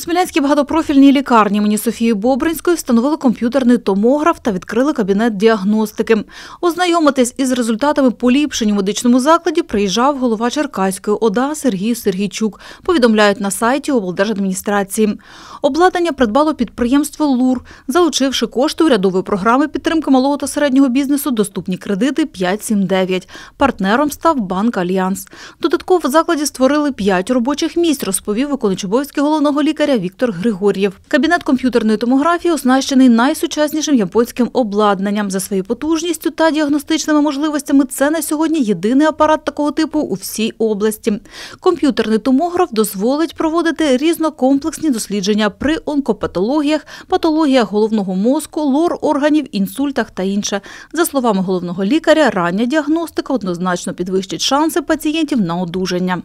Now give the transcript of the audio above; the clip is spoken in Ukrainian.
Смілянській багатопрофільній лікарні імені Софії Бобринської встановили комп'ютерний томограф та відкрили кабінет діагностики. Ознайомитись із результатами поліпшень у медичному закладі приїжджав голова Черкаської ОДА Сергій Сергійчук. Повідомляють на сайті облдержадміністрації. Обладнання придбало підприємство ЛУР, залучивши кошти урядової програми підтримки малого та середнього бізнесу «Доступні кредити 579». Партнером став банк Альянс. Додатково в закладі створили 5 робочих місць, розповів виконуючий обов'язки головного лікаря Віктор Григор'єв. Кабінет комп'ютерної томографії оснащений найсучаснішим японським обладнанням. За своєю потужністю та діагностичними можливостями це на сьогодні єдиний апарат такого типу у всій області. Комп'ютерний томограф дозволить проводити різнокомплексні дослідження при онкопатологіях, патологіях головного мозку, лор органів, інсультах та інше. За словами головного лікаря, рання діагностика однозначно підвищить шанси пацієнтів на одужання.